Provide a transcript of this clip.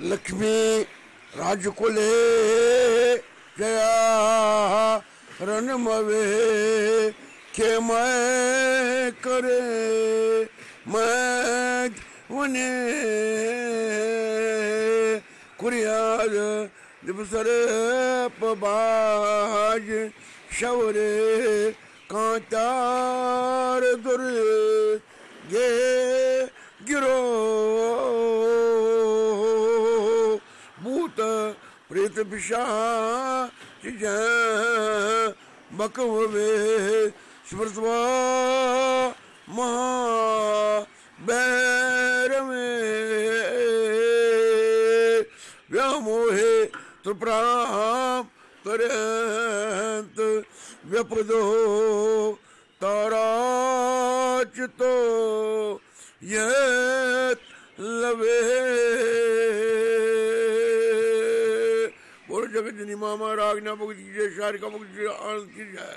लक्ष्मी राजकुले जया रनमवे के मैं करे मैं वने कुरियाज दिवसर पबाज शवरे कांतार दुर प्रेत पिशा बकवे स्मृतवा महा में व्यामोहे त्रिप्राम करंत व्यपदो ताराचितो यत लवे जगत जनी मामा रागना मुक्ति जय शारिका मुक्ति आनंद की जय